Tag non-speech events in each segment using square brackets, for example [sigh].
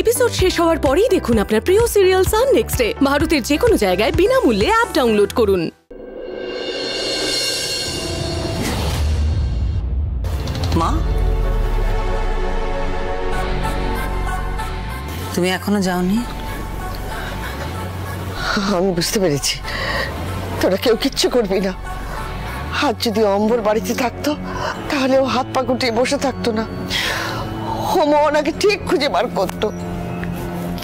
Episode শেষ হওয়ার পরেই দেখুন আপনার প্রিয় সিরিয়াল সান নেক্সটে ভারতের যে কোনো জায়গায় বিনামূল্যে অ্যাপ ডাউনলোড করুন। মা? তুমি এখনও যাওনি? আমি বুঝতে পেরেছি। তোরা কেউ কিচ্ছু করবি না। হাত যদি অম্বর বাড়িতে থাকতো তাহলে ও হাত পা গুটিয়ে বসে থাকতো না। হোমো ওনাকে ঠিক খুঁজে বার করতো।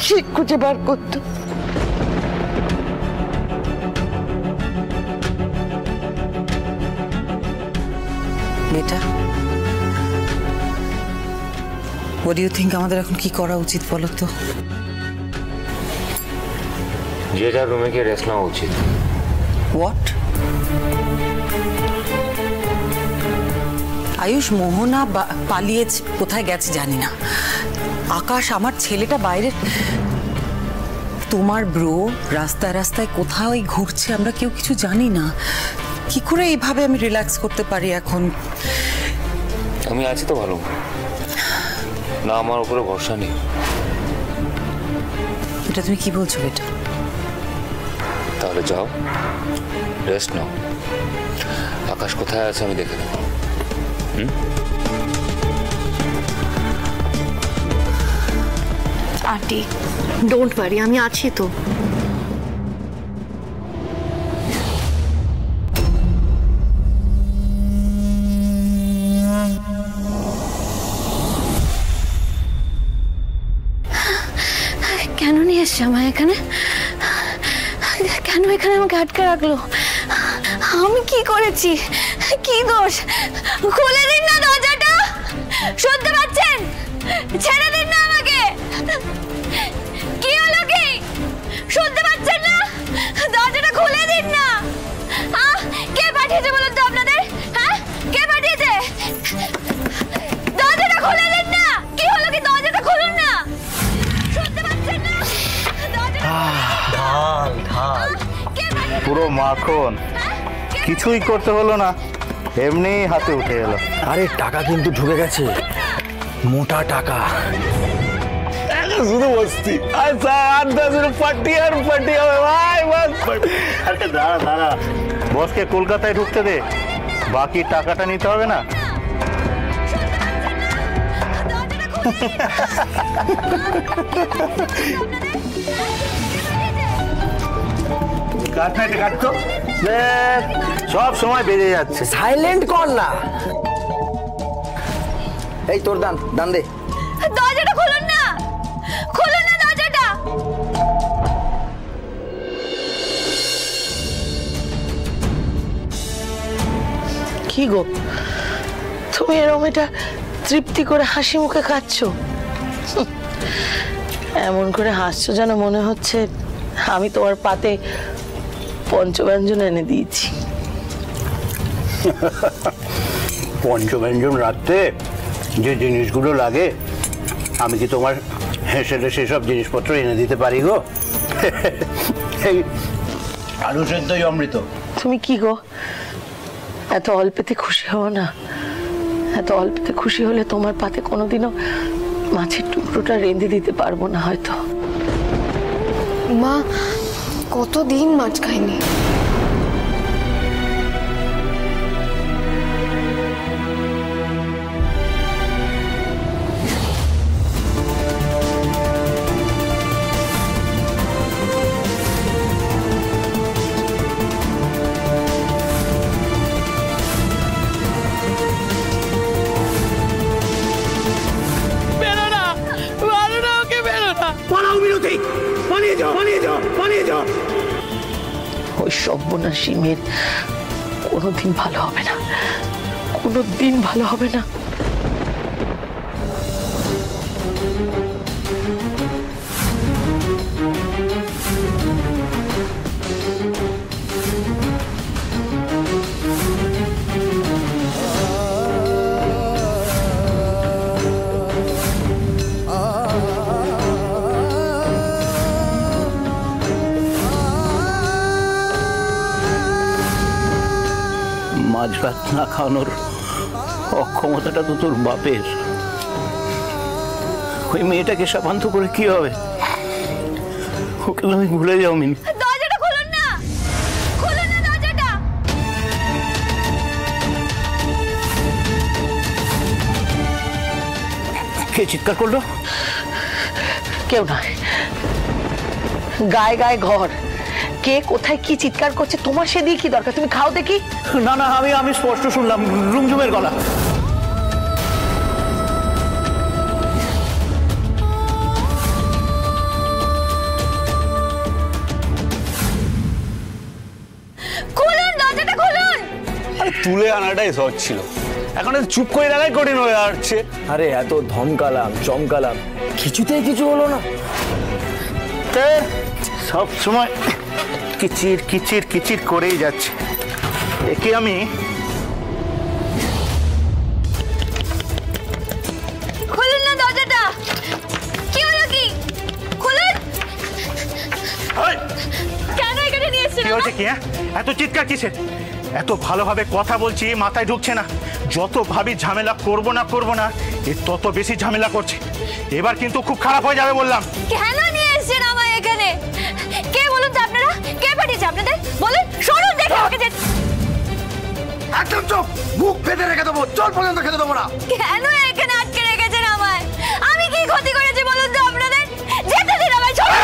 ঠিক খুঁজে বার করতো। বেটা হোয়াট ইউ থিঙ্ক আমাদের এখন কি করা উচিত বলো তো যে যার রুমে গিয়ে রেস্ট নেওয়া উচিত। হোয়াট আয়ুষ মোহনা পালিয়েছে কোথায় গেছে জানি না। আকাশ আমার ছেলেটা বাইরে। তোমার ব্রো রাস্তায় রাস্তায় কোথাও ঘুরছে আমরা কেউ কিছু জানি না। কি করে এইভাবে আমি রিল্যাক্স করতে পারি এখন? আমি আছি তো ভালো। না আমার উপরে ভরসা নেই। এটা তুমি কি বলছো বেটা তাহলে যাও রেস্ট নাও। আকাশ কোথায় আছে আমি দেখে নেব। আন্টি ডোন্ট ওয়ারি আমি আছি তো। কেন নিয়ে এসছে আমায় এখানে? কেন এখানে আমাকে আটকে রাখল? আমি কি করেছি? কি দোষ? খুলে দিন না দরজাটা। শুনতে পাচ্ছেন? ছেড়ে দিন না আমাকে। কি হলো কি? শুনতে পাচ্ছেন না? দরজাটা খুলে দিন না। কে পাঠিয়েছে বলুন তো আপনাদের? হ্যাঁ? কে পাঠিয়েছে? দরজাটা খুলে দিন না। কি হলো কি? দরজাটা খুলুন না। শুনতে পাচ্ছেন না? ঢাল ঢাল। পুরো মাখন। কিছুই করতে হলো না। এমনি হাতে উঠে এলো। আরে টাকা কিন্তু ঢুকে গেছে। মোটা টাকা। শুধু বসতি আচ্ছা আট দশ আর পার্টি হবে। ভাই বাস। আরে দাঁড়া দাঁড়া। বসকে কলকাতায় ঢুকতে দে। বাকি টাকাটা নিতে হবে না। [laughs] কাট না এটা কাটতো সব সময় বেড়ে যাচ্ছে। সাইলেন্ট কর না। এই তোর দান দান দে। দরজাটা খুলুন না। খুলুন না দরজাটা। কি গো? তুমি এরকম এটা তৃপ্তি করে হাসি মুখে খাচ্ছ? এমন করে হাসছো যেন মনে হচ্ছে আমি তোমার পাতে পঞ্চব্যঞ্জন এনে দিয়েছি। পঞ্চব্যঞ্জন রাখতে যে জিনিসগুলো লাগে আমি কি তোমার হেসেলে সেসব জিনিসপত্র এনে দিতে পারি গো? এই আলু সেদ্ধই অমৃত। তুমি কি গো? এত অল্পেতে খুশি হও না। এত অল্পেতে খুশি হলে তোমার পাতে কোনোদিনও মাছের টুকরোটা রেঁধে দিতে পারব না হয়তো। মা কতদিন মাছ খাইনি কোনোদিন ভালো হবে না। কোনোদিন ভালো হবে না। ভাত না খাওয়ানোর অক্ষমতাটা তো তোর বাপের। ওই মেয়েটাকে সাপান্ত করে কি হবে? ওকে তুমি ভুলে যাও মিনি কে চিৎকার করল? কেউ নয়। গায়ে গায়ে ঘর। কে কোথায় কি চিৎকার করছে তোমার সে দিয়ে কি দরকার? তুমি খাও দেখি। না না আমি আমি স্পষ্ট শুনলাম রুমঝুমের গলা। খুলুন আরে তুলে আনাটাই সহজ ছিল। এখন চুপ করে রাখাই কঠিন হয়ে আসছে। আরে এত ধমকালাম চমকালাম কিছুতেই কিছু হলো না। সব সময় কিচির কিচির কিচির করেই যাচ্ছে। একে আমি খুলুন না দরজাটা। কি হলো কি? খুলুন। কেন এখানে নিয়ে এসেছেন কি হয়েছে কি হ্যাঁ? এত চিৎকার কিসের? এত ভালোভাবে কথা বলছি মাথায় ঢুকছে না। যত ভাবি ঝামেলা করব না করব না এ তত বেশি ঝামেলা করছে। এবার কিন্তু খুব খারাপ হয়ে যাবে বললাম। কেন শুনুন আমাকে যে একদম চুপ! মুখ বেঁধে রেখে দেবো জল পর্যন্ত খেতে দেবো না। কেন এখানে আটকে রেখেছেন আমায়? আমি কি ক্ষতি করেছি বলুন তো আপনাদের? যেতে দিন আমায় চলুন!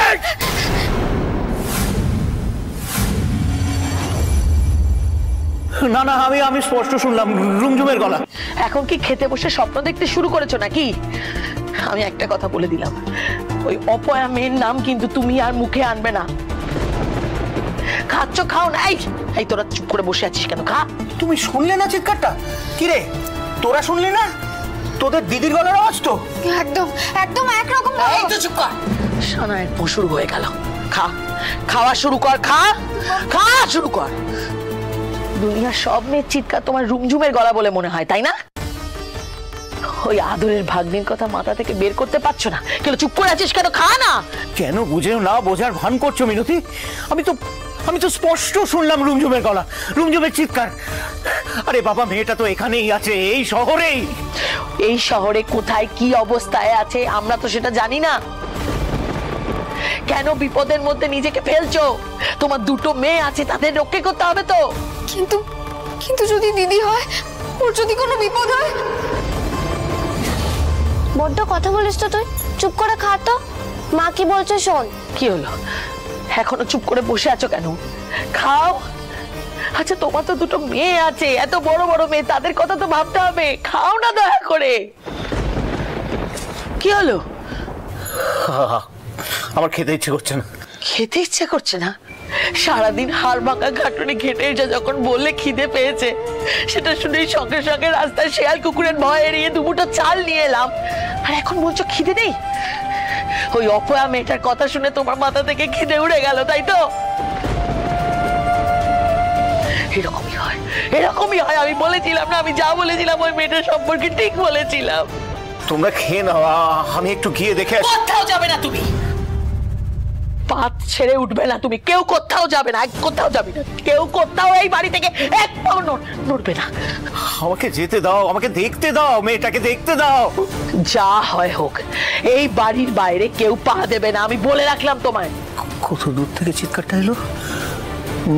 না না আমি আমি স্পষ্ট শুনলাম রুমঝুমের গলা। এখন কি খেতে বসে স্বপ্ন দেখতে শুরু করেছ নাকি? আমি একটা কথা বলে দিলাম। ওই অপয়া মেয়ের নাম কিন্তু তুমি আর মুখে আনবে না। খাচ্ছ খাও না। এই এই তোরা চুপ করে বসে আছিস কেন? খা। তুমি শুনলে না চিৎকারটা? কিরে? তোরা শুনলি না? তোদের দিদির গলার আওয়াজ তো? একদম একদম একরকম এই তো চুপ কর। সানায় শুরু হয়ে গেল। খা। খাওয়া শুরু কর খা। খাওয়া শুরু কর। দুনিয়ার সব মেয়ের চিৎকার তোমার রুমঝুমের গলা বলে মনে হয় তাই না? ওই আদরের ভাগ্নির কথা মাথা থেকে বের করতে পারছ না। কেন চুপ করে আছিস কেন? খা না। কেন বুঝে না বোঝার ভান করছ মিনতি? আমি তো আমি তো স্পষ্ট শুনলাম রুমঝুমের গলা রুমঝুমের চিৎকার। আরে বাবা মেয়েটা তো এখানেই আছে এই শহরেই। এই শহরে কোথায় কি অবস্থায় আছে আমরা তো সেটা জানি না। কেন বিপদের মধ্যে নিজেকে ফেলছো? তোমার দুটো মেয়ে আছে তাদের রক্ষে করতে হবে তো। কিন্তু কিন্তু যদি দিদি হয় ওর যদি কোনো বিপদ হয়? বড্ড কথা বলিস তো তুই। চুপ করে খা তো। মা কি বলছে শোন। কি হলো? এখনও চুপ করে বসে আছো কেন? খাও। আচ্ছা তোমার তো দুটো মেয়ে আছে। এত বড় বড় মেয়ে তাদের কথা তো ভাবতে হবে। খাও না দয়া করে। কি হলো? আমার খেতে ইচ্ছে করছে না। খেতে ইচ্ছে করছে না? সারাদিন হাড় ভাঙা ঘাটুনি খেটে এসে যখন বললে খিদে পেয়েছে সেটা শুনেই সঙ্গে সঙ্গে রাস্তায় শেয়াল কুকুরের ভয় এড়িয়ে দুমুটো চাল নিয়ে এলাম। আর এখন বলছো খিদে নেই? ওই অপয়া মেয়েটার কথা শুনে তোমার মাথা থেকে খিদে উড়ে গেল তাই তো? এরকমই হয় এরকমই হয়। আমি বলেছিলাম না আমি যা বলেছিলাম ওই মেয়েটার সম্পর্কে ঠিক বলেছিলাম। তোমরা খেয়ে নাও আমি একটু গিয়ে দেখে কোথাও যাবে না তুমি। পাত ছেড়ে উঠবে না তুমি। কেউ কোথাও যাবে না কোথাও যাবে না। কেউ কোথাও এই বাড়ি থেকে এক পাও নড়বে না। আমাকে যেতে দাও আমাকে দেখতে দাও মেয়েটাকে দেখতে দাও। যা হয় হোক এই বাড়ির বাইরে কেউ পা দেবে না আমি বলে রাখলাম তোমায়। কত দূর থেকে চিৎকারটা এলো?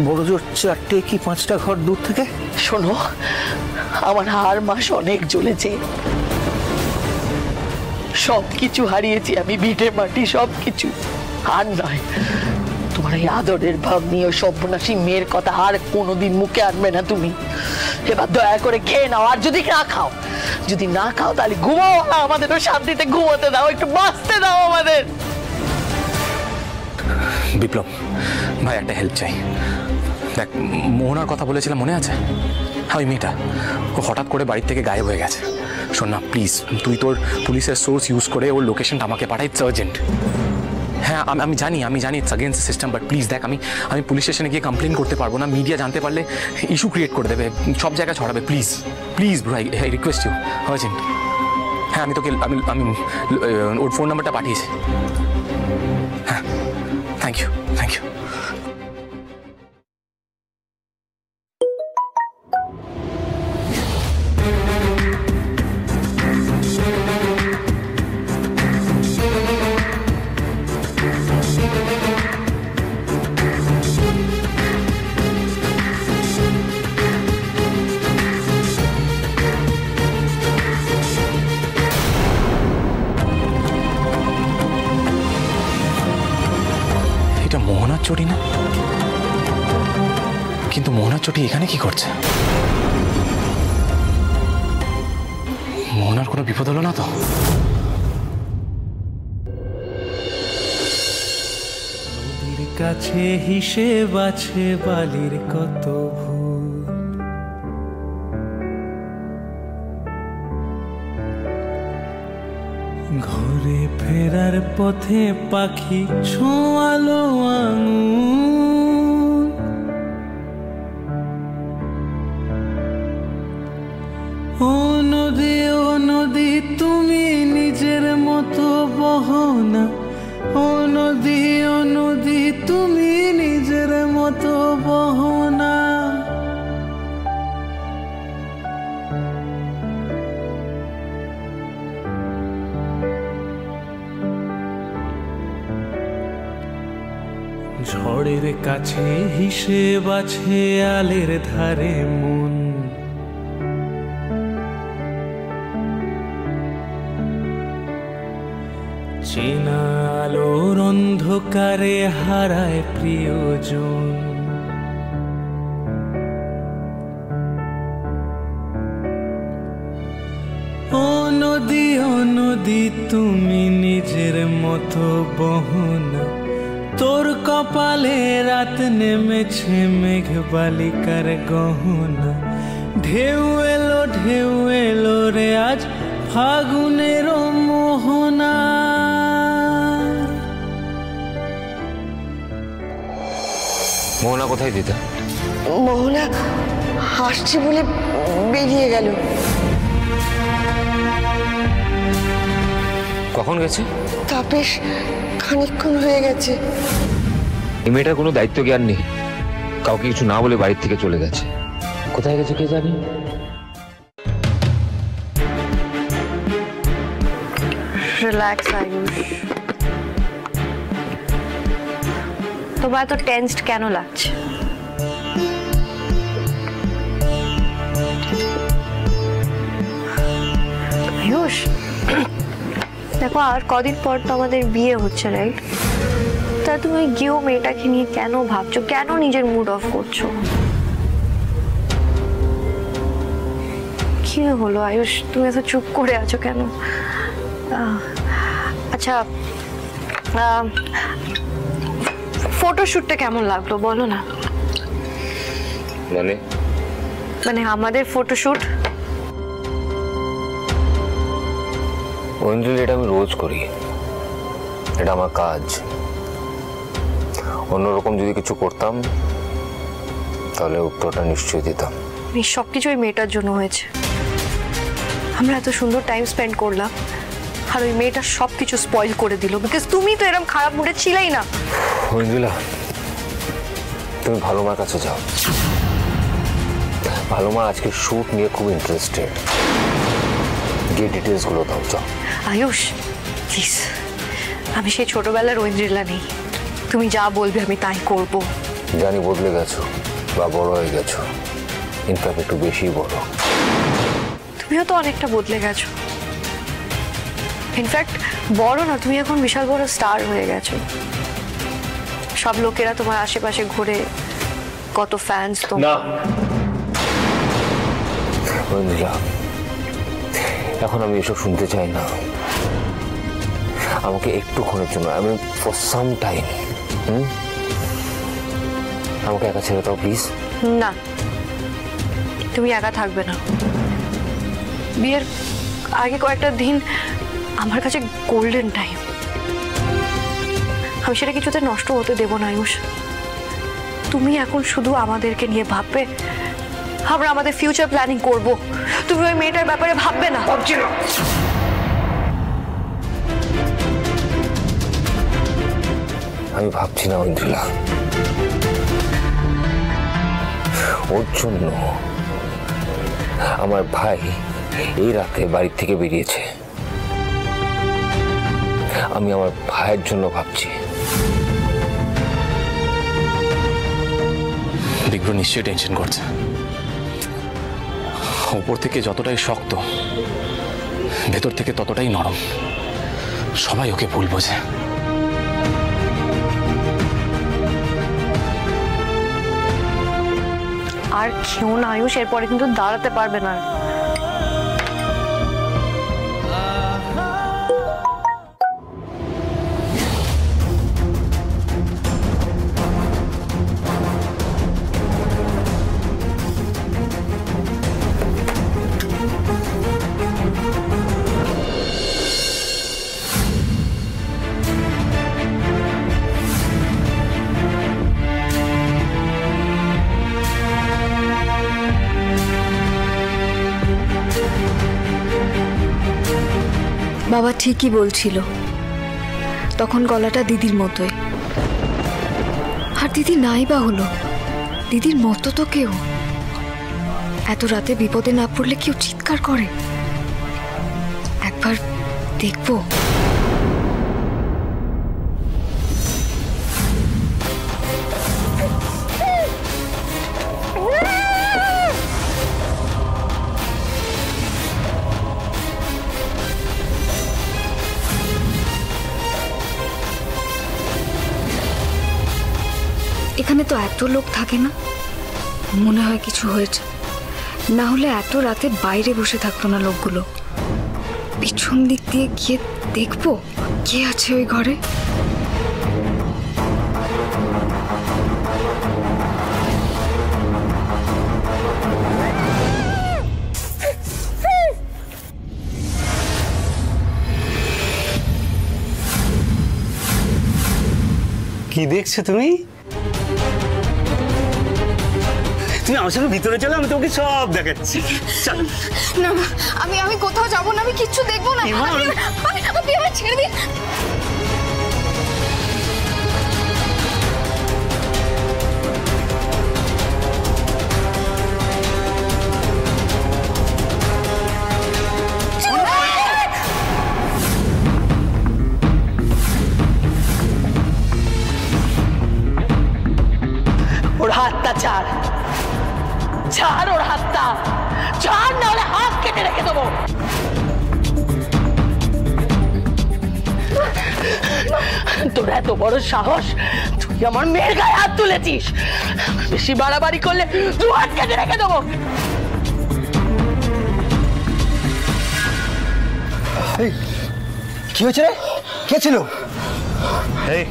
বড় জোর চারটে কি পাঁচটা ঘর দূর থেকে? শোনো আমার হার মাস অনেক জ্বলেছে। সব কিছু হারিয়েছি আমি ভিটে মাটি সব কিছু আর নয় তোমার এই আদরের ভাব নিয়ে সর্বনাশী মেয়ের কথা আর কোনোদিন মুখে আনবে না তুমি। এবার দয়া করে খেয়ে নাও, আর যদি না খাও, যদি না খাও তাহলে ঘুমাও না আমাদেরও শান্তিতে ঘুমোতে দাও, একটু বাঁচতে দাও আমাদের। বিপ্লব, ভাই একটা হেল্প চাই। দেখ, মোহনার কথা বলেছিলাম, মনে আছে? হ্যাঁ ওই মেয়েটা। ও হঠাৎ করে বাড়ির থেকে গায়েব হয়ে গেছে। শোন না প্লিজ তুই তোর পুলিশের সোর্স ইউজ করে ওর লোকেশনটা আমাকে পাঠাই ইটস আর্জেন্ট হ্যাঁ আমি আমি জানি আমি জানি it's against system but please দেখ, আমি আমি পুলিশ স্টেশনে গিয়ে কমপ্লেন করতে পারব না। মিডিয়া জানতে পারলে ইস্যু ক্রিয়েট করে দেবে, সব জায়গায় ছড়াবে please please bro I request you urgent হ্যাঁ আমি তোকে, আমি আমি ওর ফোন নাম্বারটা পাঠিয়েছি। হ্যাঁ থ্যাংক ইউ থ্যাংক ইউ কাছে হিসেব আছে বালির কত ভুল। ঘরে ফেরার পথে পাখি ছোঁয়ালো আঙুল। ঝড়ের কাছে হিসেব আছে আলের ধারে মন। চেনা আলোর অন্ধকারে হারায় প্রিয়জন। ও নদী ও নদী, তুমি নিজের মতো বহনা তোর কপালে রাত নেমেছে মেঘ বালিকার গহনা। ঢেউ এলো ঢেউ এলো রে আজ ফাগুনের মোহনা। মোহনা কোথায় দিতে মোহনা হাসছে বলে বেরিয়ে গেল। কখন গেছে? তা বেশ খানিকক্ষণ হয়ে গেছে। এই মেয়েটার কোনো দায়িত্ব জ্ঞান নেই। কাউকে কিছু না বলে বাড়ির থেকে চলে গেছে। কোথায় গেছে কে জানি? রিল্যাক্স আয়ুষ। তোমার এত টেন্সড কেন লাগছে? আয়ুষ দেখো আর কদিন পর তো আমাদের বিয়ে হচ্ছে রাইট তা তুমি গিয়েও মেয়েটাকে নিয়ে কেন ভাবছ? কেন নিজের মুড অফ করছ? কি হলো আয়ুষ? তুমি এত চুপ করে আছো কেন? আচ্ছা ফটোশ্যুটটা কেমন লাগল? বলো না। মানে? মানে আমাদের ফটোশ্যুট অঞ্জলি এটা আমি রোজ করি এটা আমার কাজ। অন্যরকম যদি কিছু করতাম তাহলে উত্তরটা নিশ্চয়ই দিতাম। সব কিছু ওই মেয়েটার জন্য হয়েছে। আমরা এত সুন্দর টাইম স্পেন্ড করলাম আর ওই মেয়েটা সব কিছু স্পয়েল করে দিল। বিকজ তুমি তো এরকম খারাপ মুডে ছিলেই না। অঞ্জলা তুমি ভালো মার কাছে যাও। ভালো মা আজকে শ্যুট নিয়ে খুব ইন্টারেস্টেড গিয়ে ডিটেলসগুলো দাও যাও। আয়ুষ প্লিজ আমি সেই ছোটবেলার ঐন্দ্রিলা নেই। তুমি যা বলবে আমি তাই করব। জানি বদলে গেছো বা বড় হয়ে গেছো। ইনফ্যাক্ট একটু বেশি বড়। তুমিও তো অনেকটা বদলে গেছো। ইনফ্যাক্ট বড় না তুমি এখন বিশাল বড় স্টার হয়ে গেছো। সব লোকেরা তোমার আশেপাশে ঘুরে কত ফ্যান্স তোমার অঞ্জলা এখন আমি এসব শুনতে চাই না। আমাকে একটুক্ষণের জন্য আমি ফর সাম টাইম হুম? আমাকে একা ছেড়ে দাও প্লিজ না। তুমি একা থাকবে না। বিয়ের আগে কয়েকটা দিন আমার কাছে গোল্ডেন টাইম আমি সেটা কিছুতে নষ্ট হতে দেবো না আয়ুষ। তুমি এখন শুধু আমাদেরকে নিয়ে ভাববে আমরা আমাদের ফিউচার প্ল্যানিং করব। তুমি ওই মেয়েটার ব্যাপারে ভাববে না। আমি ভাবছি না ঐন্দ্রিলা ওর জন্য আমার ভাই এই রাতে বাড়ি থেকে বেরিয়েছে। আমি আমার ভাইয়ের জন্য ভাবছি। বিগ্র নিশ্চয়ই টেনশন করছে। ওপর থেকে যতটাই শক্ত, ভেতর থেকে ততটাই নরম। সবাই ওকে ভুল বোঝে। আর খেও না আয়ুষ এরপরে কিন্তু দাঁড়াতে পারবে না। বাবা ঠিকই বলছিল। তখন গলাটা দিদির মতোই। আর দিদি নাই বা হলো। দিদির মতো তো কেউ। এত রাতে বিপদে না পড়লে কেউ চিৎকার করে? একবার দেখব। এখানে তো এত লোক থাকে না। মনে হয় কিছু হয়েছে। না হলে এত রাতে বাইরে বসে থাকতো না লোকগুলো। পিছন দিক দিয়ে গিয়ে দেখব কে আছে ওই ঘরে। কি দেখছ তুমি? আমার সঙ্গে ভিতরে চলো আমি তোমাকে সব দেখাচ্ছি। চল। না আমি আমি কোথাও যাব না আমি কিচ্ছু দেখব না। ছেড়ে দিন। তোর এত বড় সাহস? তুই আমার মেয়ের গায়ে হাত তুলেছিস। বেশি বাড়াবাড়ি করলে দু হাত কেটে রেখে দেবো। কি হয়েছে রে? কে ছিল? এই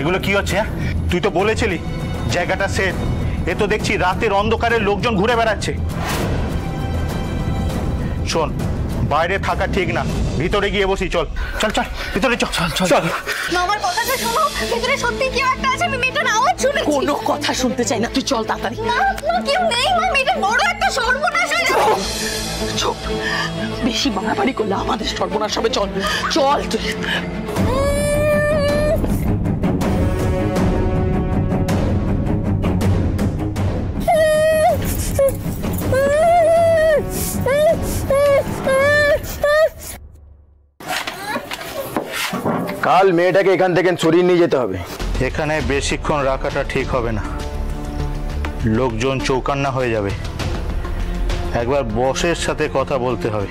এগুলো কি হচ্ছে হ্যাঁ? তুই তো বলেছিলি জায়গাটা সেফ এ তো দেখছি রাতের অন্ধকারে লোকজন ঘুরে বেড়াচ্ছে। শোন বাইরে থাকা ঠিক না। ভিতরে গিয়ে বসি চল। চল চল ভিতরে চল। চল চল। আমার কথাটা শোনো। ভিতরে সত্যি কেউ একটা আছে আমি মেয়েটার আওয়াজ শুনে কোনো কথা শুনতে চাই না। তুই চল তাড়াতাড়ি। না না কেউ নেই মা মেয়েটা বড় একটা সর্বনাশ হয়ে যাবে চুপ বেশি মারামারি করলে আমাদের সর্বনাশ হবে। চল চল তুই। কাল মেয়েটাকে এখান থেকে সরিয়ে নিয়ে যেতে হবে। এখানে বেশিক্ষণ রাখাটা ঠিক হবে না। লোকজন চৌকান্না হয়ে যাবে। একবার বসের সাথে কথা বলতে হবে।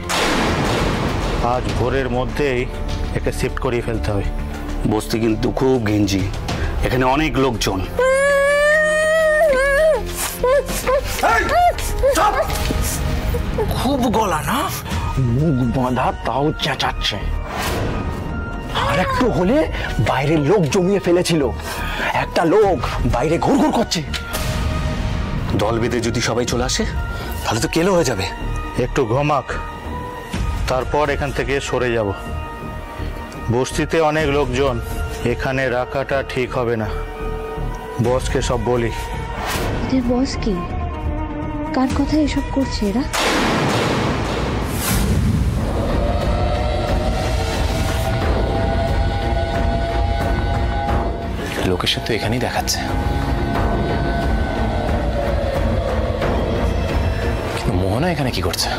আজ ভোরের মধ্যেই একে শিফট করিয়ে ফেলতে হবে। বসতে কিন্তু খুব গেঞ্জি। এখানে অনেক লোকজন। খুব গলা না? মুখ বাঁধা তাও চেঁচাচ্ছে। আর একটু হলে বাইরে লোক জমিয়ে ফেলেছিল। একটা লোক বাইরে ঘুরঘুর করছে। দল বেঁধে যদি সবাই চলে আসে তাহলে তো কেলো হয়ে যাবে। একটু ঘমাক তারপর এখান থেকে সরে যাব। বস্তিতে অনেক লোকজন এখানে রাখাটা ঠিক হবে না। বসকে সব বলি। বস কি? কার কথা এসব করছে এরা? লোকেশন তো এখানেই দেখাচ্ছে। কিন্তু মোহনা এখানে কি করছে?